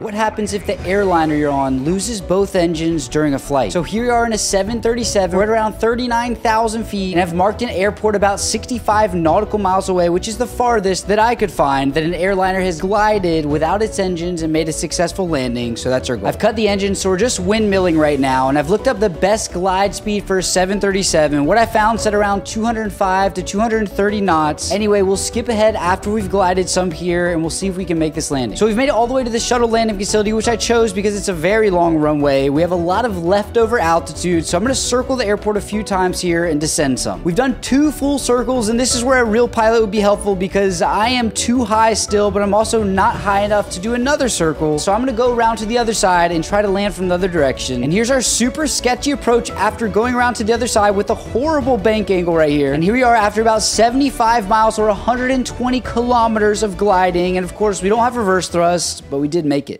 What happens if the airliner you're on loses both engines during a flight? So here we are in a 737, we're at around 39,000 feet, and I've marked an airport about 65 nautical miles away, which is the farthest that I could find that an airliner has glided without its engines and made a successful landing, so that's our goal. I've cut the engine, so we're just windmilling right now, and I've looked up the best glide speed for a 737. What I found said around 205 to 230 knots. Anyway, we'll skip ahead after we've glided some here, and we'll see if we can make this landing. So we've made it all the way to the shuttle landing landing facility, which I chose because it's a very long runway. We have a lot of leftover altitude, so I'm going to circle the airport a few times here and descend some. We've done two full circles, and this is where a real pilot would be helpful because I am too high still, but I'm also not high enough to do another circle. So I'm going to go around to the other side and try to land from the other direction. And here's our super sketchy approach after going around to the other side with a horrible bank angle right here. And here we are after about 75 miles or 120 kilometers of gliding. And of course, we don't have reverse thrust, but we did make it.